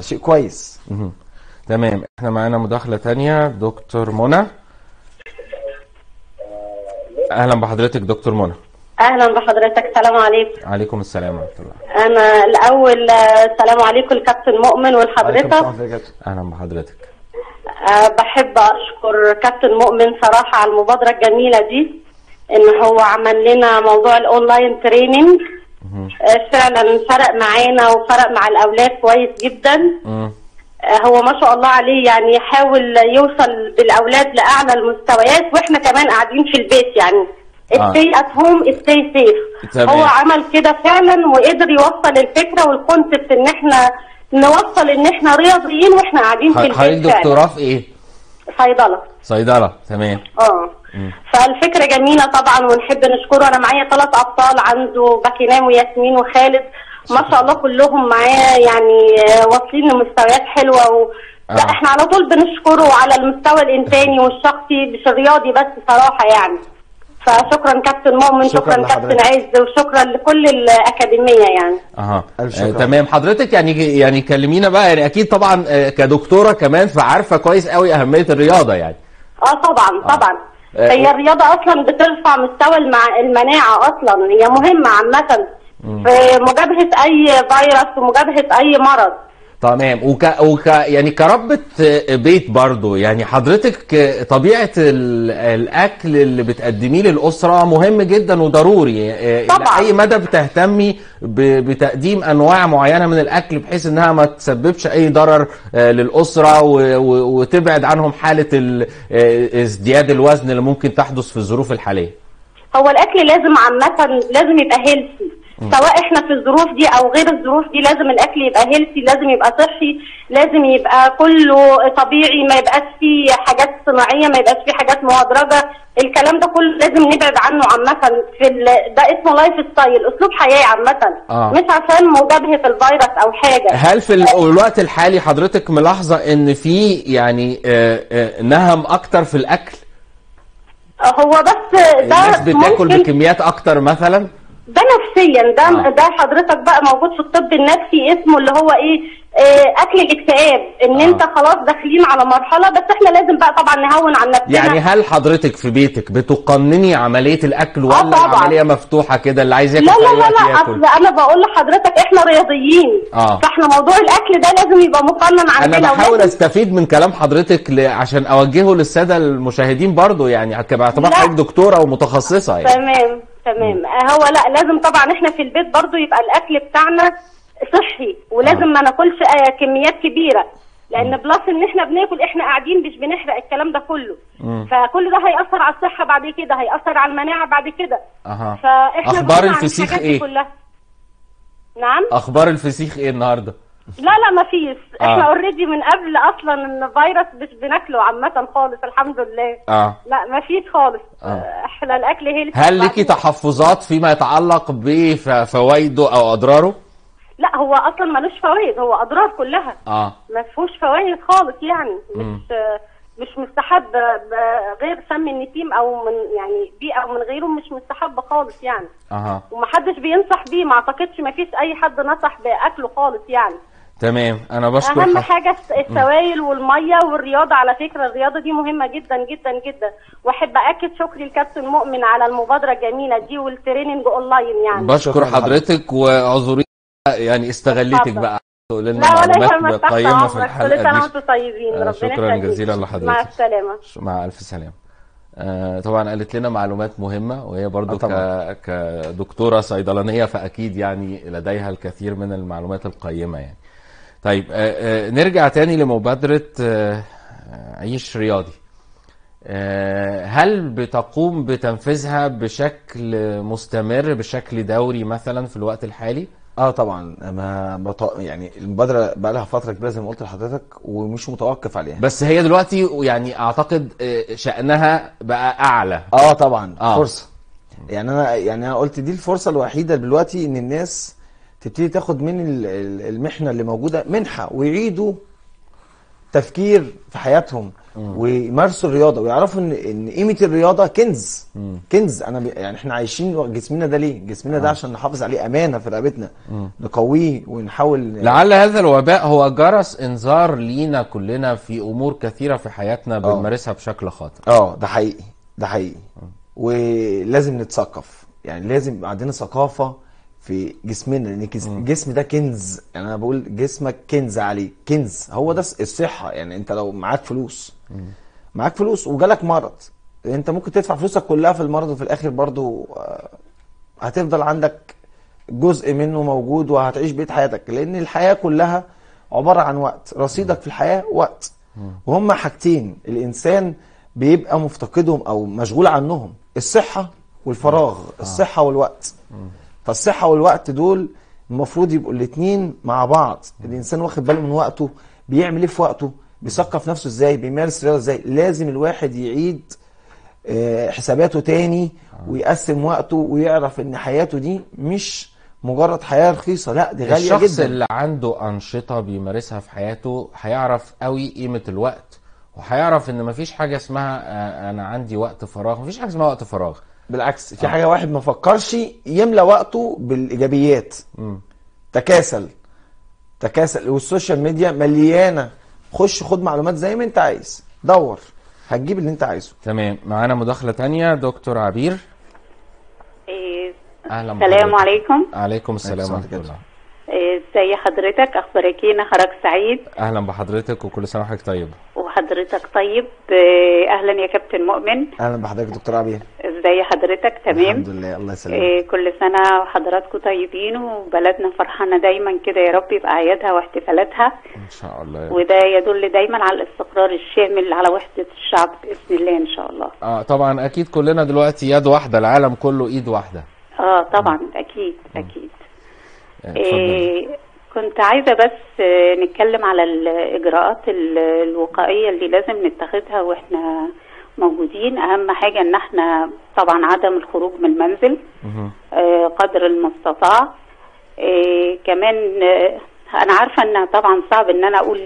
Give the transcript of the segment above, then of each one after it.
شيء كويس. تمام. إحنا معانا مداخلة تانية دكتور منى. أهلا بحضرتك دكتور منى. أهلا بحضرتك. السلام عليكم. عليكم السلام ورحمة الله. أنا الأول السلام عليكم الكابتن مؤمن ولحضرتك. أهلا بحضرتك. أه بحب أشكر كابتن مؤمن صراحة على المبادرة الجميلة دي إن هو عمل لنا موضوع ال online training فعلا فرق معانا وفرق مع الأولاد كويس جدا. مم. أه هو ما شاء الله عليه يعني يحاول يوصل بالاولاد لأعلى المستويات وإحنا كمان قاعدين في البيت يعني. آه. stay at home stay safe. تمام. هو عمل كده فعلا وقدر يوصل الفكرة والكونسبت إن إحنا نوصل إن إحنا رياضيين وإحنا قاعدين في حضرتك البيت فعلا. دكتوراه في إيه؟ صيدلة. صيدلة تمام. آه. فالفكرة جميلة طبعا ونحب نشكره. أنا معايا ثلاث أبطال عنده باكينام وياسمين وخالد. ما شاء الله كلهم معاه يعني واصلين لمستويات حلوة و... آه. لا إحنا على طول بنشكره على المستوى الإنساني والشخصي مش الرياضي بس صراحة يعني. فشكرا كابتن مؤمن شكراً شكرا, كابتن. عز وشكرا لكل الأكاديمية يعني. أها. آه،. تمام. حضرتك يعني يعني كلمينا بقى يعني أكيد طبعا آه، كدكتورة كمان فعارفة كويس قوي أهمية الرياضة يعني. آه طبعا طبعا. آه، هي و- الرياضة أصلا بترفع مستوى المع... المناعة أصلا. هي مهمة عامة في مجابهة أي فيروس ومجابهة أي مرض. تمام. وك... وك يعني كربة بيت برضو. يعني حضرتك طبيعة ال... الأكل اللي بتقدميه للأسرة مهم جدا وضروري. إلى طبعاً. أي مدى بتهتمي ب... بتقديم أنواع معينة من الأكل بحيث إنها ما تسببش أي ضرر آه، للأسرة و... و... وتبعد عنهم حالة ال... آه، ازدياد الوزن اللي ممكن تحدث في الظروف الحالية؟ هو الأكل لازم عامة لازم يبقى healthy سواء إحنا في الظروف دي أو غير الظروف دي لازم الأكل يبقى healthy لازم يبقى صحي لازم يبقى كله طبيعي ما يبقاش فيه حاجات صناعية ما يبقاش فيه حاجات مهدرجة الكلام ده كله لازم نبعد عنه عامة في ال... ده اسمه lifestyle أسلوب حياة عامة آه. مش عشان مجابهه الفيروس أو حاجة هل في ال- الوقت الحالي حضرتك ملاحظة إن في يعني آه، آه، نهم أكتر في الأكل؟ هو بس ده الناس بتاكل ممكن بكميات أكتر مثلا؟ ده نفسيا ده آه. ده حضرتك بقى موجود في الطب النفسي اسمه اللي هو إيه آه، أكل الاكتئاب إن آه. أنت خلاص داخلين على مرحلة بس إحنا لازم بقى طبعا نهون عن نفسنا يعني هل حضرتك في بيتك بتقنني عملية الأكل ولا طبعاً. العملية مفتوحة كده اللي عايز ياكل لا لا لا لا أصل أنا بقول لحضرتك إحنا رياضيين آه. فإحنا موضوع الأكل ده لازم يبقى مقنن عندنا أنا بحاول أستفيد من كلام حضرتك ل... عشان أوجهه للسادة المشاهدين برضو يعني باعتبار. حضرتك دكتورة ومتخصصة يعني تمام تمام. آه، هو لا لازم طبعا إحنا في البيت برضو يبقى الأكل بتاعنا صحي ولازم آه. ما ناكلش آه، كميات كبيرة. لأن بلس إن إحنا بناكل إحنا قاعدين مش بنحرق الكلام ده كله. مم. فكل ده هيأثر على الصحة بعد كده هيأثر على المناعة بعد كده. أها. فإحنا أخبار الفسيخ إيه؟ كلها. نعم؟ أخبار الفسيخ إيه النهارده؟ لا لا ما فيش. إحنا آه. already من قبل أصلا إن الفيروس مش بناكله عامة خالص الحمد لله. آه. لا ما فيش خالص. آه. إحنا الأكل healthy هل ليكي تحفظات فيما يتعلق بفوائده أو أضراره؟ لا هو أصلا ملوش فوائد هو أضرار كلها. آه. ما فيهوش فوائد خالص يعني. مش مش مستحب غير سم النسيم أو من يعني بيه أو من غيره مش مستحب خالص يعني. أها. ومحدش بينصح بيه ما أعتقدش ما فيش أي حد نصح بأكله خالص يعني. تمام. أنا بشكر أهم. حاجة الس- السوائل والمية والرياضة. على فكرة الرياضة دي مهمة جدا جدا جدا. وأحب أكد شكري الكابتن مؤمن على المبادرة الجميلة دي وال training online يعني. بشكر حضرتك. وأعذري يعني استغليتك. بقى. تقول لنا لا ولا معلومات قيمة في أمرك. كل الحلقة سنة دي وأنتم طيبين. آه، ربنا شكراً. جزيلاً لحضرتك. مع السلامه مع ألف سلامة. آه، طبعا قالت لنا معلومات مهمة وهي برضو آه، طبعاً. ك... كدكتورة صيدلانية فأكيد يعني لديها الكثير من المعلومات القيمة يعني. طيب آه، آه، نرجع تاني لمبادرة آه، عيش رياضي. هل بتقوم بتنفيذها بشكل مستمر بشكل دوري مثلا في الوقت الحالي؟ آه طبعا. ما بط... يعني المبادرة بقى لها فترة كبيرة زي ما قلت لحضرتك ومش متوقف عليها. بس هي دلوقتي يعني أعتقد آه، شأنها بقى أعلى. آه طبعا. آه. فرصة. يعني أنا يعني أنا قلت دي الفرصة الوحيدة دلوقتي إن الناس تبتدي تاخد من ال- ال- المحنة اللي موجودة منحة ويعيدوا تفكير في حياتهم ويمارسوا الرياضة ويعرفوا ان إن قيمة الرياضة كنز. كنز. أنا ب... يعني إحنا عايشين جسمنا ده ليه؟ جسمنا ده عشان نحافظ عليه أمانة في رقبتنا. نقويه ونحاول لعل هذا الوباء هو جرس إنذار لينا كلنا في أمور كثيرة في حياتنا بنمارسها بشكل خاطئ. آه ده حقيقي ده حقيقي. ولازم نتثقف. يعني لازم عندنا ثقافة في جسمنا لأن الجس- الجسم ده كنز. يعني أنا بقول جسمك كنز عليه كنز. هو ده الصحة. يعني أنت لو معاك فلوس. معاك فلوس وجالك مرض. أنت ممكن تدفع فلوسك كلها في المرض وفي الآخر برضو آه، هتفضل عندك جزء منه موجود وهتعيش بقية حياتك. لأن الحياة كلها عبارة عن وقت. رصيدك في الحياة وقت. وهم حاجتين. الإنسان بيبقى مفتقدهم أو مشغول عنهم. الصحة والفراغ. الصحة والوقت. فالصحة والوقت دول المفروض يبقوا الاتنين مع بعض. الإنسان واخد باله من وقته بيعمل إيه في وقته بيثقف نفسه إزاي بيمارس رياضه إزاي. لازم الواحد يعيد آه، حساباته تاني ويقسم وقته ويعرف إن حياته دي مش مجرد حياة رخيصة لأ دي غالية الشخص جدا. اللي عنده أنشطة بيمارسها في حياته هيعرف قوي قيمة الوقت وهيعرف إن مفيش حاجة اسمها آه، أنا عندي وقت فراغ مفيش حاجة اسمها وقت فراغ. بالعكس في حاجة واحد ما فكرش يملى وقته بالإيجابيات. تكاسل. تكاسل. وال social media مليانة. خش خد معلومات زي ما انت عايز. دور. هتجيب اللي انت عايزه. تمام. معانا مداخلة تانية دكتور عبير. إيه، أهلا السلام. عليكم. عليكم السلام. ورحمة. الله. ازي حضرتك أخبارك إيه؟ نهارك سعيد. أهلا بحضرتك وكل سنة وحضرتك طيب. وحضرتك طيب. إيه، أهلا يا كابتن مؤمن. أهلا بحضرتك دكتور عبير ازي حضرتك؟ تمام. الحمد لله الله يسلمك. إيه، كل سنة وحضراتكم طيبين وبلدنا فرحانة دايما كده يا رب يبقى أعيادها واحتفالاتها. إن شاء الله وده يدل دايما على الاستقرار الشامل على وحدة الشعب بإذن الله إن شاء الله. آه طبعا أكيد كلنا دلوقتي يد واحدة العالم كله إيد واحدة. آه طبعا أكيد أكيد. اتفضل إيه كنت عايزة بس آه، نتكلم على الإجراءات ال- الوقائية اللي لازم نتخذها وإحنا موجودين. أهم حاجة إن إحنا طبعا عدم الخروج من المنزل. آه، قدر المستطاع. آه، كمان آه، أنا عارفة إن طبعا صعب إن أنا أقول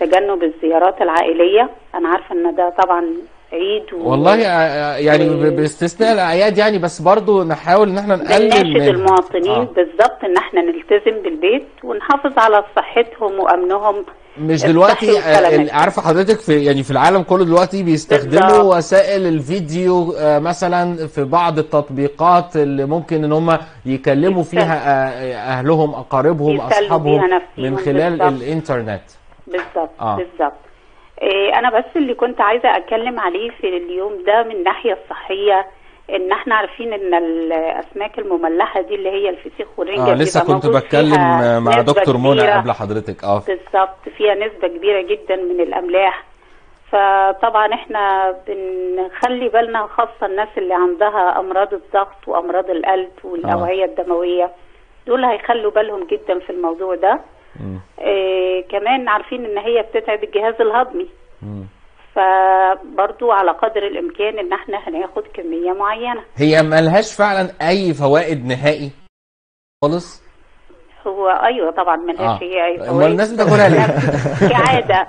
تجنب الزيارات العائلية. أنا عارفة إن ده طبعا عيد و... والله آه، يعني ب- باستثناء الأعياد يعني بس برضو نحاول إن إحنا نقلل بنناشد من المواطنين آه. بالظبط إن إحنا نلتزم بالبيت ونحافظ على صحتهم وأمنهم مش دلوقتي آه، عارفة حضرتك في يعني في العالم كله دلوقتي بيستخدموا بالظبط. وسائل الفيديو آه، مثلا في بعض التطبيقات اللي ممكن إن هم يكلموا فيها آه، أهلهم أقاربهم أصحابهم من خلال بالظبط. الإنترنت بالظبط آه. بالظبط أنا بس اللي كنت عايزة أتكلم عليه في اليوم ده من الناحية الصحية إن إحنا عارفين إن الأسماك المملحة دي اللي هي الفسيخ والرنجة آه لسه كنت بتكلم آه، مع دكتور منى. قبل حضرتك. آه. بالظبط فيها نسبة كبيرة جدا من الأملاح. فطبعا إحنا بنخلي بالنا خاصة الناس اللي عندها أمراض الضغط وأمراض القلب والأوعية الدموية. دول هيخلوا بالهم جدا في الموضوع ده. إيه كمان عارفين إن هي بتتعب الجهاز الهضمي. فبرضو على قدر الإمكان إن إحنا هناخد كمية معينة هي ملهاش فعلا أي فوائد نهائي خالص هو أيوه طبعا ملهاش آه. هي أي فوائد. الناس بتاكلها ليه؟ كعادة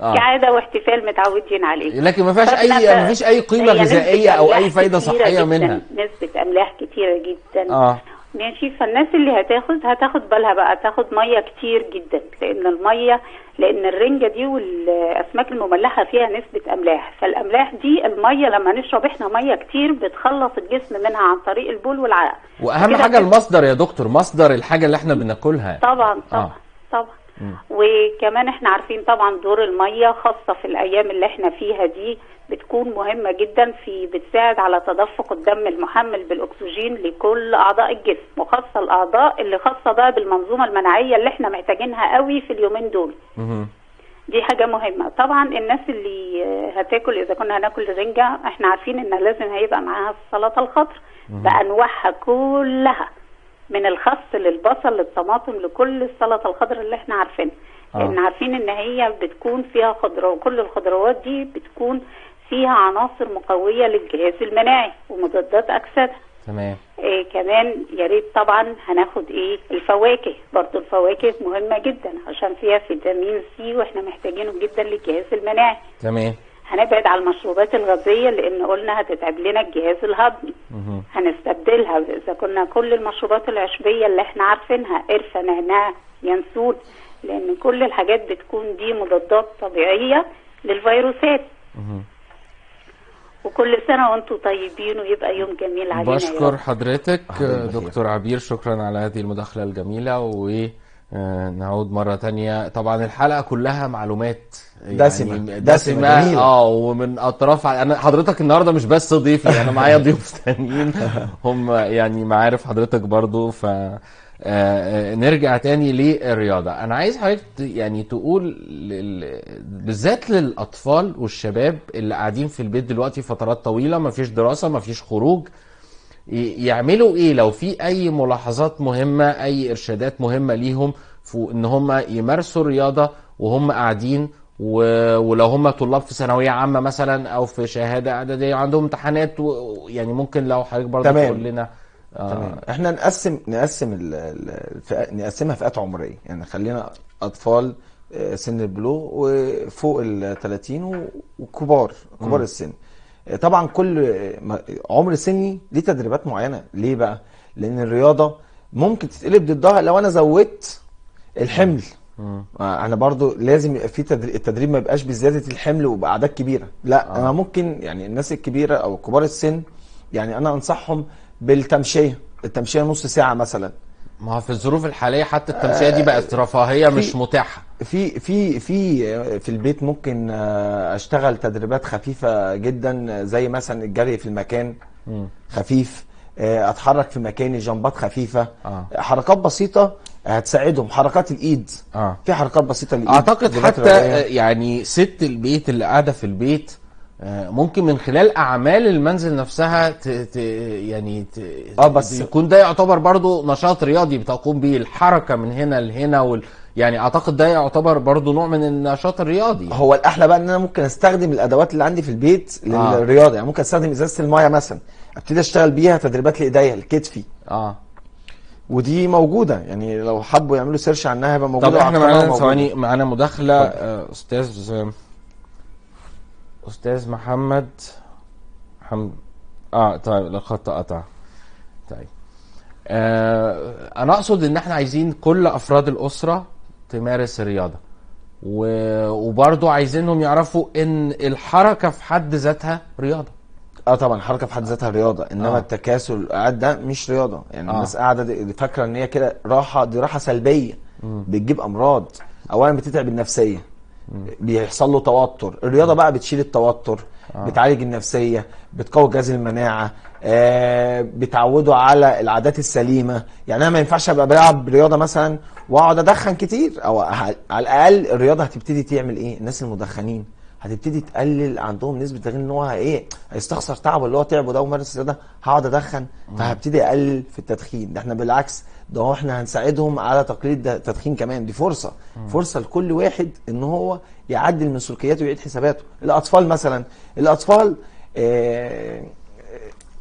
آه. كعادة واحتفال متعودين عليه لكن ما فيهاش اي ما فيش أي قيمة غذائية أو أي فايدة صحية منها نسبة أملاح كتيرة جدا آه ماشي فالناس اللي هتاخد هتاخد بالها بقى تاخد مية كتير جدا لأن المية لأن الرنجة دي والأسماك المملحة فيها نسبة أملاح فالأملاح دي المية لما نشرب إحنا مية كتير بتخلص الجسم منها عن طريق البول والعرق وأهم حاجة. المصدر يا دكتور مصدر الحاجة اللي إحنا بناكلها طبعا طبعا آه. طبعا وكمان إحنا عارفين طبعا دور المية خاصة في الأيام اللي إحنا فيها دي بتكون مهمة جدا في بتساعد على تدفق الدم المحمل بالأكسجين لكل أعضاء الجسم وخاصة الأعضاء اللي خاصة بقى بالمنظومة المناعية اللي إحنا محتاجينها قوي في اليومين دول. دي حاجة مهمة. طبعا الناس اللي هتاكل إذا كنا هناكل رنجة إحنا عارفين إن لازم هيبقى معاها السلطة الخضر بأنواعها كلها. من الخس للبصل للطماطم لكل السلطة الخضر اللي إحنا عارفينها. آه. لأن عارفين إن هي بتكون فيها خضروات كل الخضروات دي بتكون فيها عناصر مقوية للجهاز المناعي ومضادات أكسدة. تمام. إيه كمان يا ريت طبعا هناخد إيه؟ الفواكه. برضو الفواكه مهمة جدا عشان فيها فيتامين سي وإحنا محتاجينه جدا للجهاز المناعي. تمام. هنبعد على المشروبات الغازية لأن قلنا هتتعب لنا الجهاز الهضمي. هنستبدلها إذا كنا كل المشروبات العشبيه اللي إحنا عارفينها قرفة نعناع ينسون لأن كل الحاجات بتكون دي مضادات طبيعية للفيروسات. وكل سنة وأنتم طيبين ويبقى يوم جميل علينا بشكر. حضرتك. دكتور عبير شكرا على هذه المداخلة الجميلة ونعود مرة تانية طبعا الحلقة كلها معلومات دسمة. يعني دسمة، جميلة. آه ومن أطراف أنا حضرتك النهارده مش بس ضيفي أنا معايا ضيوف تانيين هم يعني معارف حضرتك برضو ف آه، آه، نرجع تاني للرياضة أنا عايز حضرتك يعني تقول لل... بالذات للأطفال والشباب اللي قاعدين في البيت دلوقتي فترات طويلة مفيش دراسة مفيش خروج يعملوا إيه لو في أي ملاحظات مهمة أي إرشادات مهمة ليهم في إن هم يمارسوا الرياضة وهم قاعدين و... ولو هم طلاب في ثانوية عامة مثلا أو في شهادة إعدادية عندهم امتحانات و... يعني ممكن لو حضرتك برضه. تقول لنا آه. تمام. إحنا نقسم نقسم نقسمها فئات عمرية. يعني خلينا أطفال آه، سن البلوغ وفوق ال 30 و- وكبار كبار السن. آه، طبعا كل عمر سني ليه تدريبات معينة. ليه بقى؟ لأن الرياضة ممكن تتقلب ضدها لو أنا زودت الحمل. مم. آه، أنا برضو لازم يبقى في تدريب التدريب ما يبقاش بزيادة الحمل وبأعداد كبيرة. لا آه. أنا ممكن يعني الناس الكبيرة أو كبار السن يعني أنا أنصحهم بالتمشية. التمشية نص ساعة مثلا. ما في الظروف الحالية حتى التمشية دي بقت رفاهية في- مش متاحة في في في في البيت ممكن آه، أشتغل تدريبات خفيفة جدا زي مثلا الجري في المكان. خفيف آه، أتحرك في مكاني جنبات خفيفة آه. حركات بسيطة هتساعدهم حركات الإيد آه في حركات بسيطة للإيد أعتقد حتى. آه، يعني ست البيت اللي قاعدة في البيت آه، ممكن من خلال أعمال المنزل نفسها ت... ت... يعني ت... آه، بس- يكون ده يعتبر برضو نشاط رياضي بتقوم به الحركة من هنا لهنا وال... يعني أعتقد ده يعتبر برضو نوع من النشاط الرياضي. هو الأحلى بقى إن أنا ممكن أستخدم الأدوات اللي عندي في البيت آه. للرياضة. يعني ممكن أستخدم إزازة المايه مثلا. أبتدي أشتغل بيها تدريبات لإيديا لكتفي آه. ودي موجودة. يعني لو حبوا يعملوا سيرش عنها هيبقى موجودة طب إحنا معانا. ثواني معانا مداخلة آه، أستاذ أستاذ محمد حمد آه طيب الخط قطع. طيب. آه أنا أقصد إن إحنا عايزين كل أفراد الأسرة تمارس الرياضة. و... وبرضه عايزينهم يعرفوا إن الحركة في حد ذاتها رياضة. آه طبعا الحركة في حد ذاتها رياضة إنما آه. التكاسل ده مش رياضة. يعني آه. آه. الناس قاعدة دي- فاكرة إن هي كده راحه دي راحة سلبية. بتجيب أمراض. اولا بتتعب النفسية. بيحصل له توتر. الرياضة بقى بتشيل التوتر آه. بتعالج النفسية بتقوي جهاز المناعة آه بتعوده على العادات السليمة. يعني أنا ما ينفعش أبقى بلعب رياضة مثلا وأقعد أدخن كتير أو على الأقل الرياضة هتبتدي تعمل إيه؟ الناس المدخنين. هتبتدي تقلل عندهم نسبة تغيير إن هو إيه هيستخسر تعبه اللي هو تعبه ده ومارس الرياضة هقعد أدخن فهبتدي أقلل في التدخين. ده إحنا بالعكس ده هو إحنا هنساعدهم على تقليل ده- التدخين كمان. دي فرصة. فرصة لكل واحد إن هو يعدل من سلوكياته ويعيد حساباته. الأطفال مثلا الأطفال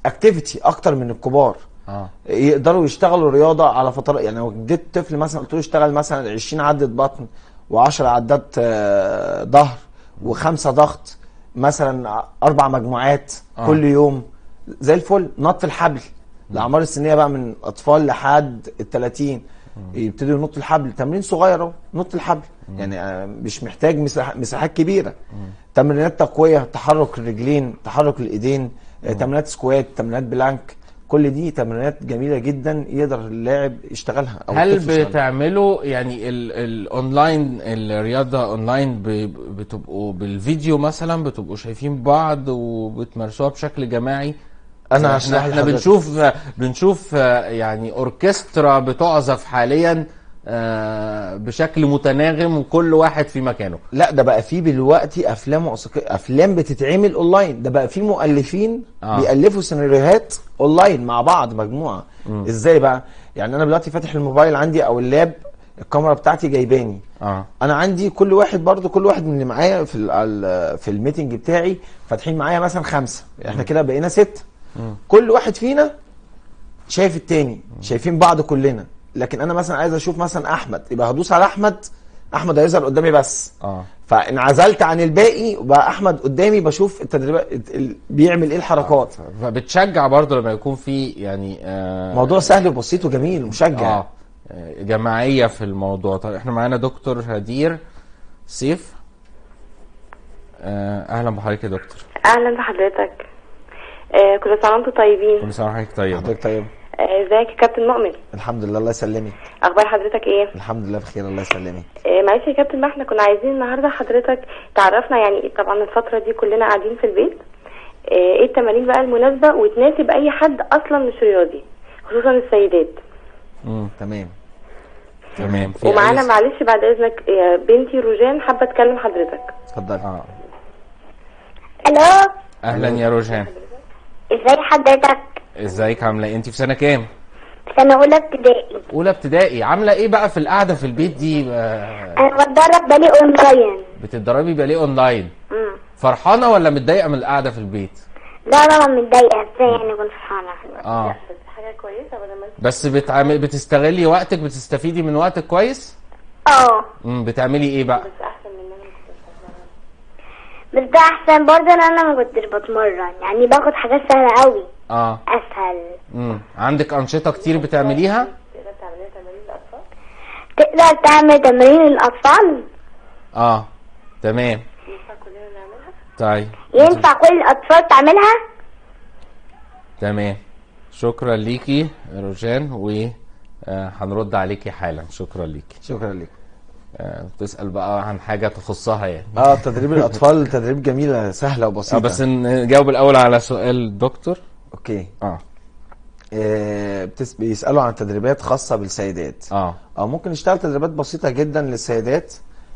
اكتيفيتي أكتر من الكبار. آه. يقدروا يشتغلوا رياضة على فترات يعني لو اديت طفل مثلا قلت له اشتغل مثلا 20 عدة بطن و10 عدات آه، ظهر وخمسة ضغط مثلا أربع مجموعات آه. كل يوم. زي الفل. نط الحبل. الأعمار السنية بقى من أطفال لحد ال 30 يبتدوا ينطوا الحبل. تمرين صغير أهو. نط الحبل. يعني آه، مش محتاج مساح- مساحات كبيرة. تمرينات تقوية تحرك الرجلين تحرك الإيدين آه، تمرينات squat تمرينات plank. كل دي تمرينات جميلة جدا يقدر اللاعب يشتغلها أو هل. بتعملوا يعني ال- الاونلاين الرياضة اونلاين بتبقوا بالفيديو مثلا بتبقوا شايفين بعض وبتمارسوها بشكل جماعي أنا إحنا, هشرح إحنا. بنشوف بنشوف يعني أوركسترا بتعزف حاليا بشكل متناغم وكل واحد في مكانه. لا ده بقى في دلوقتي أفلام وثائقيه أفلام بتتعمل أونلاين. ده بقى في مؤلفين آه. آه. بيألفوا سيناريوهات أونلاين مع بعض مجموعة. إزاي بقى؟ يعني أنا دلوقتي فاتح الموبايل عندي أو ال lap الكاميرا بتاعتي جايباني. آه. أنا عندي كل واحد برضو كل واحد من اللي معايا في في ال meeting بتاعي فاتحين معايا مثلا خمسة. إحنا كده بقينا ستة. كل واحد فينا شايف التاني. شايفين بعض كلنا. لكن أنا مثلا عايز أشوف مثلا أحمد يبقى هدوس على أحمد أحمد هيظهر قدامي بس. آه. فانعزلت عن الباقي وبقى أحمد قدامي بشوف التدريبات ال- بيعمل إيه الحركات. فبتشجع برضه لما يكون في يعني آه موضوع سهل وبسيط وجميل ومشجع. آه. آه، جماعية في الموضوع. طيب إحنا معانا دكتور هدير سيف. آه أهلا بحضرتك يا دكتور. أهلا بحضرتك. آه كل سنة وأنتم طيبين. كل سنة وحضرتك طيب حضرتك طيب. آه، ازيك يا كابتن مؤمن؟ الحمد لله الله يسلمك. أخبار حضرتك إيه؟ الحمد لله بخير الله يسلمك. آه معلش يا كابتن ما إحنا كنا عايزين النهارده حضرتك تعرفنا يعني طبعا الفترة دي كلنا قاعدين في البيت آه، إيه التمارين بقى المناسبة وتناسب أي حد أصلا مش رياضي خصوصا السيدات. تمام. تمام. في ومعانا معلش بعد إذنك آه، بنتي روجان حابة تكلم حضرتك. اتفضل. آه. ألو؟ أهلا يا روجان. إزاي حضرتك؟ ازيك عاملة إيه؟ انت في سنة كام؟ سنة أولى ابتدائي. أولى ابتدائي. عاملة إيه بقى في القعدة في البيت دي؟ آه، أنا بتدرب بالي أونلاين. بتتدربي باليه أونلاين؟ مم. فرحانة ولا متضايقة من القعدة في البيت؟ لا طبعا متضايقة. إزاي يعني كنت فرحانة؟ آه. حاجة كويسة بدل ما بس بتعمل بتستغلي وقتك بتستفيدي من وقتك كويس؟ آه. امم بتعملي إيه بقى؟ أحسن مننا بس ده أحسن برضه إن أنا ما كنتش بتمرن. يعني باخد حاجات سهلة أوي. آه. أسهل. امم عندك أنشطة كتير بتعمليها؟ تقدر تعملي تمارين الاطفال تقدر تعمل تمرين الأطفال؟ آه. تمام. ينفع كلنا نعملها طيب. ينفع كل الأطفال تعملها؟ تمام. شكرا ليكي روجان و آه، هنرد عليكي حالا. شكرا ليكي. شكرا لك آه، بتسأل بقى عن حاجة تخصها يعني. آه تدريب الأطفال تدريب جميلة سهلة وبسيطة. آه بس نجاوب الأول على سؤال الدكتور أوكي. آه. آه بتس... بيسألوا عن تدريبات خاصة بالسيدات. آه. أو ممكن نشتغل تدريبات بسيطة جدا للسيدات.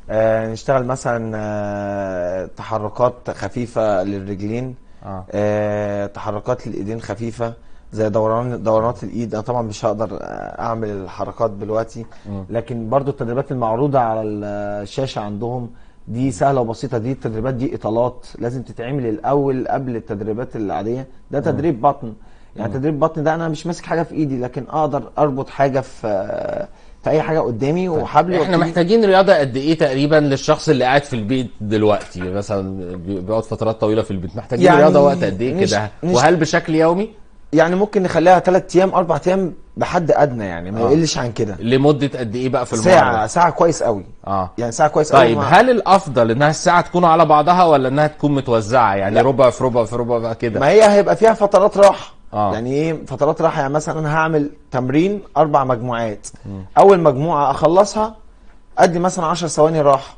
آه نشتغل مثلا آه تحركات خفيفة للرجلين. آه. آه تحركات للإيدين خفيفة زي دوران دورانات الإيد. أنا طبعا مش هقدر آه، أعمل الحركات دلوقتي. لكن برضو التدريبات المعروضة على الشاشة عندهم دي سهلة وبسيطة دي التدريبات دي إطالات لازم تتعمل الأول قبل التدريبات العادية. ده تدريب بطن. يعني تدريب بطن ده أنا مش ماسك حاجة في إيدي لكن أقدر أربط حاجة في في أي حاجة قدامي وحبل إحنا محتاجين رياضة قد إيه تقريبا للشخص اللي قاعد في البيت دلوقتي؟ مثلا بي- بيقعد فترات طويلة في البيت محتاجين يعني رياضة وقت قد إيه كده؟ وهل بشكل يومي؟ يعني ممكن نخليها ثلاث أيام أربع أيام بحد أدنى يعني ما آه. يقلش عن كده. لمدة قد إيه بقى في المرة ساعة ساعة كويس قوي. آه. يعني ساعة كويس قوي طيب هل الأفضل إنها الساعة تكون على بعضها ولا إنها تكون متوزعة؟ يعني لا. ربع في ربع في ربع بقى ما كده هي هيبقى فيها فترات راحة. آه. يعني إيه فترات راحة؟ يعني مثلا أنا هعمل تمرين أربع مجموعات. أول مجموعة أخلصها أدي مثلا 10 ثواني راحة.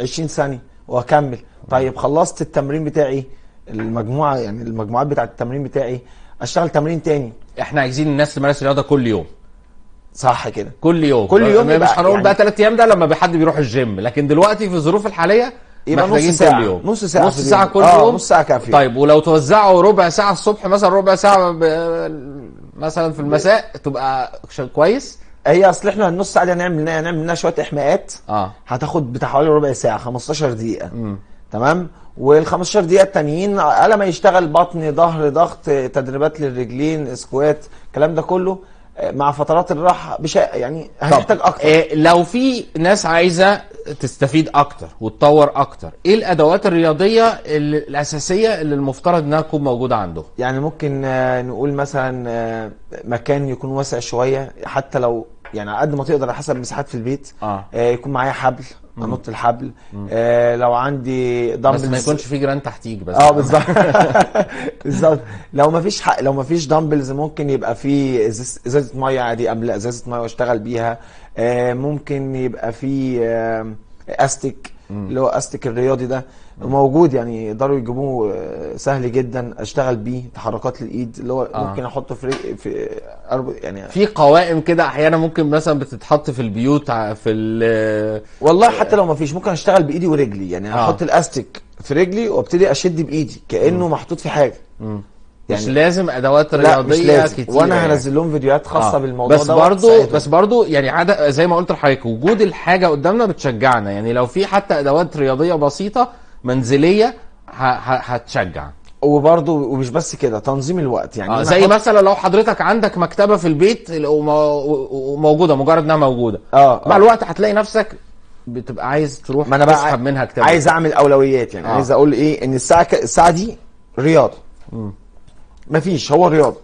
20 ثانية وأكمل. طيب خلصت التمرين بتاعي المجموعة يعني المجموعات بتاعت التمرين بتاعي أشتغل تمرين تاني. إحنا عايزين الناس تمارس رياضة كل يوم. صح كده. كل يوم. كل يوم مش هنقول يعني- بقى ثلاث أيام ده لما حد بيروح الجيم. لكن دلوقتي في الظروف الحالية يبقى نص ساعة. كل يوم. نص ساعة نص اليوم. كل آه، يوم. نص ساعة كافية. طيب ولو توزعوا ربع ساعة الصبح مثلا ربع ساعة ب... مثلا في المساء تبقى كويس؟ هي أصل إحنا النص ساعة دي هنعمل هنعمل منها شوية إحماءات. آه. هتاخد بتاع حوالي ربع ساعة 15 دقيقة. تمام؟ وال 15 دقيقة التانيين على ما يشتغل بطن ظهر ضغط تدريبات للرجلين سكوات الكلام ده كله مع فترات الراحة ه- يعني هنحتاج أكتر إيه لو في ناس عايزة تستفيد أكتر وتطور أكتر إيه الأدوات الرياضية اللي الأساسية اللي المفترض إنها تكون موجودة عندهم يعني ممكن آه، نقول مثلا آه، مكان يكون واسع شوية حتى لو يعني على قد ما تقدر على حسب مساحات في البيت آه. آه، يكون معايا حبل انط الحبل. آه، لو عندي بس dumbbells ما يكونش في جيران تحتيك بس. آه بالظبط. بالظبط. لو ما فيش حق لو ما فيش dumbbells ممكن يبقى في إزازة مية عادي املا إزازة مية وأشتغل بيها. آه، ممكن يبقى في آه، أستك. اللي هو أستك الرياضي ده موجود يعني يقدروا يجيبوه آه، سهل جدا أشتغل بيه تحركات للايد اللي هو آه. ممكن أحطه في في يعني في قوائم كده أحيانا ممكن مثلا بتتحط في البيوت في ال والله حتى لو ما فيش ممكن أشتغل بإيدي ورجلي يعني آه. أحط الأستك في رجلي وأبتدي أشد بإيدي كأنه محطوط في حاجة مش لازم أدوات لا رياضية مش لازم كتير وأنا هنزل لهم فيديوهات خاصة آه. بالموضوع بس ده برضو. بس برضو يعني عادة زي ما قلت لحضرتك وجود الحاجة قدامنا بتشجعنا يعني لو في حتى أدوات رياضية بسيطة منزلية ه- ه- هتشجع وبرضه ومش بس كده تنظيم الوقت يعني آه زي أحط- مثلا لو حضرتك عندك مكتبة في البيت ومو- وموجودة مجرد إنها موجودة مع آه. الوقت هتلاقي نفسك بتبقى عايز تروح ما أنا بقى تسحب منها كتاب عايز أعمل أولويات يعني آه. آه. عايز أقول إيه إن الساعة ك... الساعة دي رياضة مفيش هو رياضة.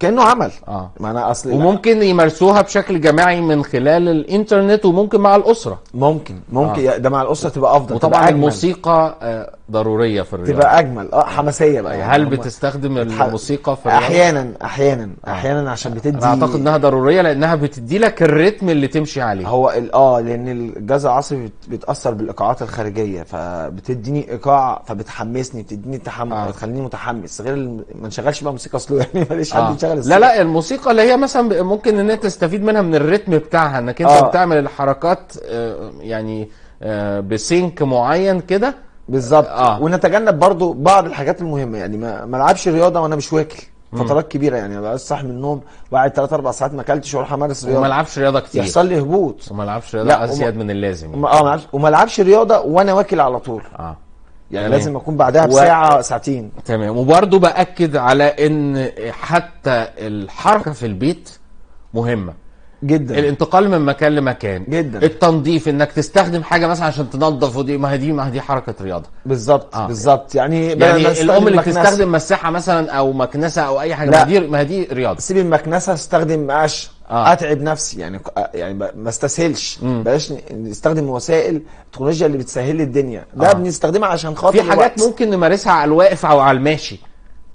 كأنه عمل. آه. ما أنا اصل وممكن يمارسوها بشكل جماعي من خلال الإنترنت وممكن مع الأسرة. ممكن ممكن. آه. ده مع الأسرة تبقى أفضل وطبعا تبقى. الموسيقى آه، ضرورية في الرياضة تبقى أجمل آه حماسية بقى يعني هل بتستخدم الموسيقى في الرياضة أحيانا أحيانا أحيانا عشان بتدي أنا أعتقد إنها ضرورية لأنها بتدي لك الريتم اللي تمشي عليه هو آه لأن الجهاز العصبي بيتأثر بالإيقاعات الخارجية فبتديني إيقاع فبتحمسني بتديني تحمس آه. آه. بتخليني متحمس غير الم... ما نشغلش بقى موسيقى سلو يعني ماليش حد آه. يشغل لا لا الموسيقى اللي هي مثلا ممكن إن أنت تستفيد منها من الريتم بتاعها إنك أنت آه. بتعمل الحركات آه، يعني آه، بسينك معين كده بالظبط. آه. ونتجنب برضو بعض الحاجات المهمة. يعني ما ما العبش رياضة وأنا مش واكل. فترات كبيرة يعني. بقى صاحي من النوم وقاعد 3 4 ساعات ما أكلتش وأروح امارس وما رياضة. العبش رياضة كتير. يحصل لي هبوط. وما العبش رياضة لا، أزيد وما- من اللازم. يعني. وما آه ما ألعبش- وما العبش رياضة وأنا واكل على طول. آه. يعني تمام. لازم أكون بعدها و- بساعة ساعتين. تمام. وبرضه بأكد على إن حتى الحركة في البيت مهمة. جدا الانتقال من مكان لمكان جدا. التنظيف إنك تستخدم حاجة مثلا عشان تنظف ودي ما هي دي ما هي دي حركة رياضة بالظبط آه. آه. بالظبط يعني يعني الأم اللي بتستخدم مساحة مثلا أو مكنسة أو أي حاجة لا. ما دي ما هي دي رياضة سيب المكنسة استخدم مقاش آه. آه. أتعب نفسي يعني يعني ب- ما استسهلش. بلاش نستخدم وسائل التكنولوجيا اللي بتسهل الدنيا ده آه. آه. بنستخدمها عشان خاطر في حاجات الوقت. ممكن نمارسها على الواقف أو على الماشي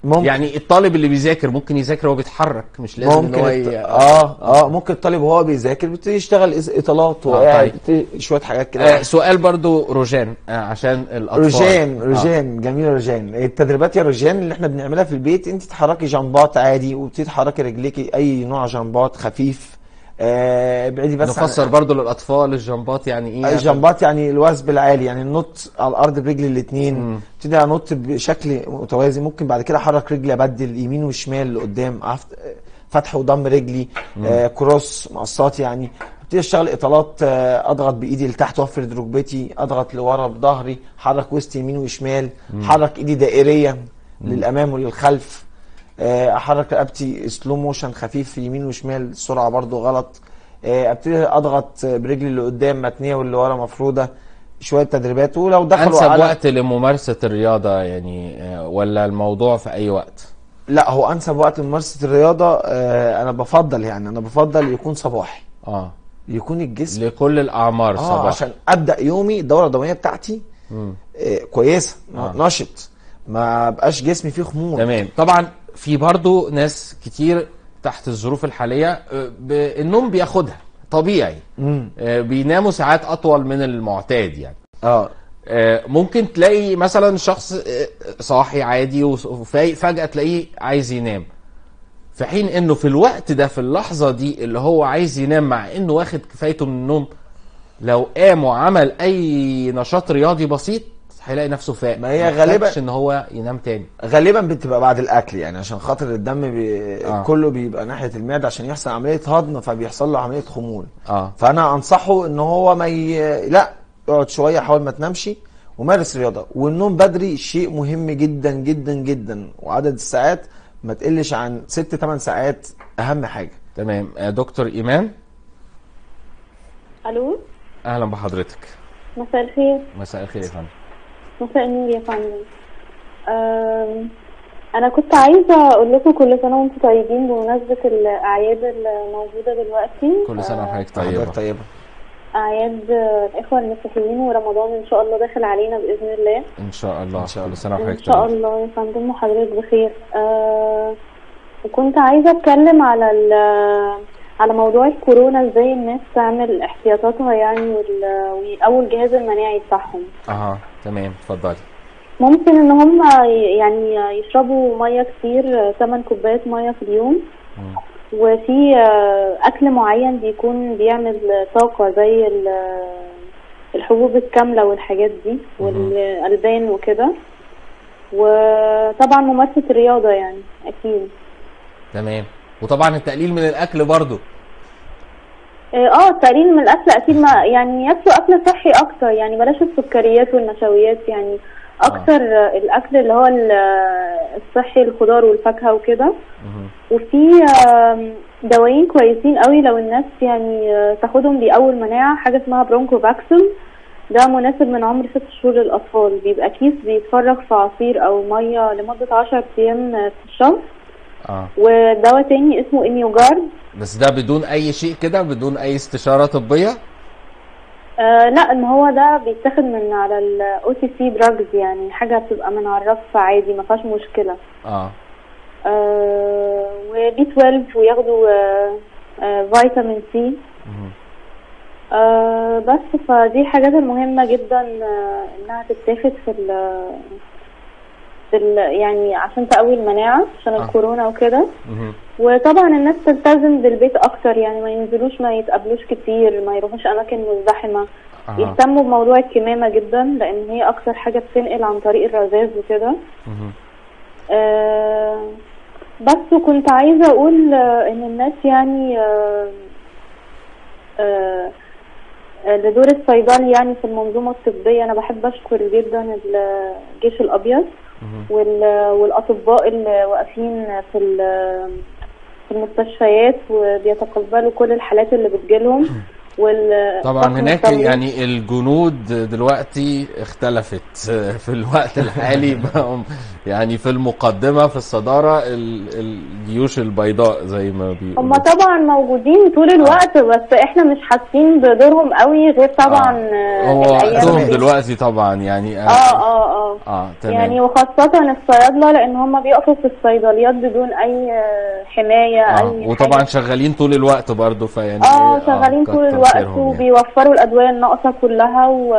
ممكن. يعني الطالب اللي بيذاكر ممكن يذاكر وهو بيتحرك مش لازم إن ممكن. هو الت... آه آه ممكن الطالب وهو بيذاكر بيبتدي يشتغل إطالات وهو آه، قاعد طيب. شوية حاجات كده. آه سؤال برضو روجان آه عشان الأطفال. رجان آه. رجان جميل رجان التدريبات يا رجان اللي إحنا بنعملها في البيت أنت تحركي جنبات عادي وبتبتدي تحركي رجليكي أي نوع جنبات خفيف. آه ابعدي بس عن- نفسر برضو للأطفال الجنبات يعني إيه؟ الجنبات يعني الوثب العالي يعني النط على الأرض برجلي الاثنين ابتدي أنط بشكل متوازي. ممكن بعد كده أحرك رجلي أبدل يمين وشمال لقدام فتح وضم رجلي آه cross مقصات يعني. ابتدي أشتغل إطالات آه أضغط بإيدي لتحت وأفرد ركبتي أضغط لورا بظهري حرك وسط يمين وشمال حرك إيدي دائريا للأمام وللخلف. آه، أحرك رقبتي slow motion خفيف يمين وشمال السرعه برضو غلط. آه، أبتدي أضغط برجلي اللي قدام متنية واللي ورا مفرودة شوية تدريبات. ولو دخلوا أنسب على وقت لممارسة الرياضة يعني آه، ولا الموضوع في أي وقت؟ لا هو أنسب وقت لممارسة الرياضة آه، أنا بفضل يعني أنا بفضل يكون صباحي. آه. يكون الجسم. لكل الأعمار آه صباح عشان أبدأ يومي الدورة الدموية بتاعتي مم. آه، كويسة آه. نشط. ما بقاش جسمي فيه خمول. تمام. طبعا في برضو ناس كتير تحت الظروف الحالية آه، النوم بياخدها طبيعي. مم. آه، بيناموا ساعات أطول من المعتاد يعني. آه. آه، ممكن تلاقي مثلا شخص صاحي عادي وفايق فجأة تلاقيه عايز ينام. في حين إنه في الوقت ده في اللحظة دي اللي هو عايز ينام مع إنه واخد كفايته من النوم لو قام وعمل أي نشاط رياضي بسيط هيلاقي نفسه فاق. ما هي غالباً- إن هو ينام تاني. غالبا بتبقى بعد الأكل يعني عشان خاطر الدم بي... آه. آه. كله بيبقى ناحية المعدة عشان يحصل عملية هضم فبيحصل له عملية خمول. آه. فأنا أنصحه إن هو ما ي... لا اقعد شوية حاول ما تنامش ومارس رياضة. والنوم بدري شيء مهم جدا جدا جدا. وعدد الساعات ما تقلش عن 6 8 ساعات أهم حاجة. تمام. آه، دكتور إيمان؟ ألو؟ أهلا بحضرتك. مساء الخير. مساء الخير يا فندم. مساء النور يا فندم. أنا كنت عايزة أقول لكم كل سنة وأنتم طيبين بمناسبة الأعياد الموجودة دلوقتي. كل سنة وحضرتك حضرتك طيبة. طيبه أعياد الإخوة المسيحيين ورمضان إن شاء الله داخل علينا بإذن الله. إن شاء الله. إن شاء الله. سنة إن وحضرتك شاء طيبة. الله يا فندم وحضرتك بخير. أه وكنت عايزة أتكلم على ال- على موضوع الكورونا إزاي الناس تعمل احتياطاتها يعني ويقووا الجهاز المناعي بتاعهم. أها تمام اتفضلي. ممكن إن هم يعني يشربوا مية كتير 8 كوبايات مية في اليوم. مم. وفي آه، أكل معين بيكون بيعمل طاقة زي ال- الحبوب الكاملة والحاجات دي والألبان وكده. وطبعا ممارسة الرياضة يعني أكيد. تمام. وطبعا التقليل من الأكل برضو. آه آه، التقليل من الأكل أكيد ما يعني ياكلوا أكل صحي أكتر يعني بلاش السكريات والنشويات يعني أكتر آه. الأكل اللي هو ال- الصحي الخضار والفاكهة وكده. وفي دوايين كويسين قوي لو الناس يعني آه، تاخدهم بيقوي المناعه حاجة اسمها برونكو فاكسوم ده مناسب من عمر ست شهور للأطفال بيبقى كيس بيتفرغ في عصير أو مية لمدة 10 أيام في الشهر. آه. ودواء تاني اسمه اميوجارد بس ده بدون أي شيء كده بدون أي استشارة طبية؟ آه لا إن هو ده بيتاخد من على ال OTC drugs يعني حاجة بتبقى من على الرف عادي ما فيهاش مشكلة. آه. آه وبي 12 وياخدوا آه آه فيتامين سي. آه بس فدي حاجات المهمة جدا آه إنها تتاخد في ال في ال يعني عشان تقوي المناعة عشان آه. الكورونا وكده. وطبعا الناس تلتزم بالبيت أكتر يعني ما ينزلوش ما يتقابلوش كتير ما يروحوش أماكن مزدحمة آه. يهتموا بموضوع الكمامة جدا لأن هي أكتر حاجة بتنقل عن طريق الرذاذ وكده. آه، بس وكنت عايزة أقول آه، إن الناس يعني آه، آه، آه، لدور الصيدلي يعني في المنظومة الطبية أنا بحب أشكر جدا الجيش الأبيض وال- والأطباء اللي واقفين في في المستشفيات وبيتقبلوا كل الحالات اللي بتجيلهم. وال طبعا هناك. يعني الجنود دلوقتي اختلفت في الوقت الحالي بقوا يعني في المقدمة في الصدارة ال- الجيوش البيضاء زي ما بيقولوا. هما طبعا موجودين طول الوقت بس إحنا مش حاسين بدورهم قوي غير طبعا آه، هو وقتهم. دلوقتي طبعا يعني آه آه. آه آه تمام يعني وخاصة الصيادلة لأن هم بيقفوا في الصيدليات بدون أي آه، حماية آه. أي وطبعا حاجة. شغالين طول الوقت برضو فيعني آه إيه، شغالين طول كتر الوقت يعني. وبيوفروا الأدوية الناقصة كلها و...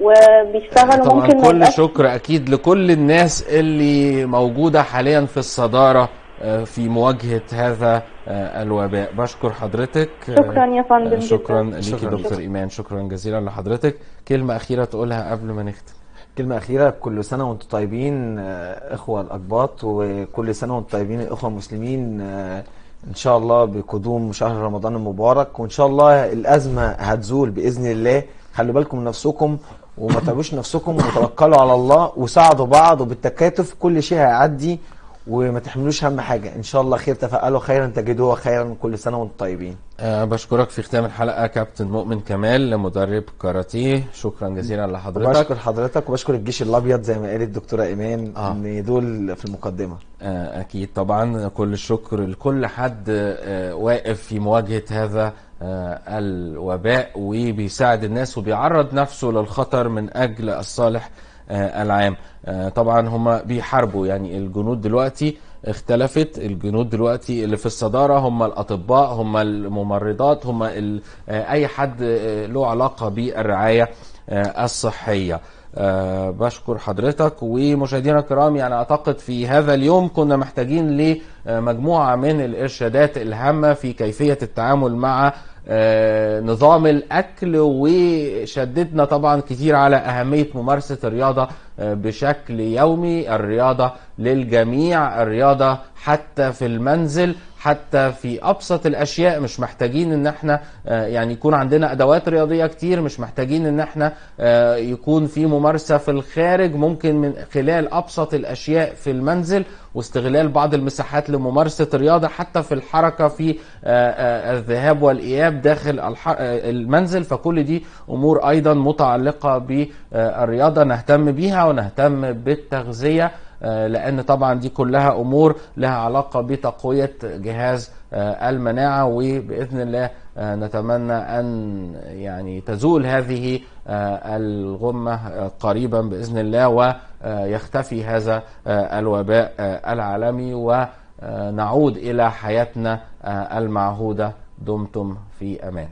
وبيشتغلوا طبعا ممكن كل شكر أكيد لكل الناس اللي موجودة حاليا في الصدارة آه، في مواجهة هذا آه، الوباء بشكر حضرتك آه، شكرا يا فندم آه، شكرا. ليكي. دكتور إيمان شكرا جزيلا لحضرتك كلمة أخيرة تقولها قبل ما نختم كلمة أخيرة كل سنة وأنتم طيبين آه، إخوة الأقباط وكل سنة وأنتم طيبين الإخوة المسلمين آه، إن شاء الله بقدوم شهر رمضان المبارك وإن شاء الله الأزمة هتزول بإذن الله. خلوا بالكم من نفسكم وما تعبوش نفسكم وتوكلوا على الله وساعدوا بعض وبالتكاتف كل شيء هيعدي. وما تحملوش هم حاجة. إن شاء الله خير تفائلوا خيرا تجدوه خيرا كل سنة وأنتم طيبين. أه بشكرك في ختام الحلقة كابتن مؤمن كمال مدرب كاراتيه. شكرا جزيلا لحضرتك. بشكر حضرتك وبشكر الجيش الأبيض زي ما قالت الدكتورة إيمان آه. إن دول في المقدمة. آه، أكيد طبعا. كل الشكر لكل حد آه، واقف في مواجهة هذا آه، الوباء وبيساعد الناس وبيعرض نفسه للخطر من أجل الصالح. العام. آه، طبعا هم بيحاربوا يعني الجنود دلوقتي اختلفت الجنود دلوقتي اللي في الصدارة هم الأطباء هم الممرضات هم آه، أي حد آه، له علاقة بالرعاية آه، الصحية. أه بشكر حضرتك ومشاهدينا الكرام يعني أعتقد في هذا اليوم كنا محتاجين لمجموعة من الإرشادات الهامة في كيفية التعامل مع آه، نظام الأكل وشددنا طبعا كتير على أهمية ممارسة الرياضة آه، بشكل يومي الرياضة للجميع الرياضة حتى في المنزل. حتى في أبسط الأشياء مش محتاجين إن إحنا آه، يعني يكون عندنا أدوات رياضية كتير مش محتاجين إن إحنا آه، يكون في ممارسة في الخارج ممكن من خلال أبسط الأشياء في المنزل واستغلال بعض المساحات لممارسة الرياضه حتى في الحركة في آه، الذهاب والإياب داخل المنزل. فكل دي أمور أيضا متعلقة بالرياضة نهتم بيها ونهتم بالتغذية. لأن طبعا دي كلها أمور لها علاقة بتقوية جهاز آه، المناعة وبإذن الله آه، نتمنى أن يعني تزول هذه آه، الغمة آه، قريبا بإذن الله ويختفي هذا آه، الوباء آه، العالمي ونعود إلى حياتنا آه، المعهودة. دمتم في أمان.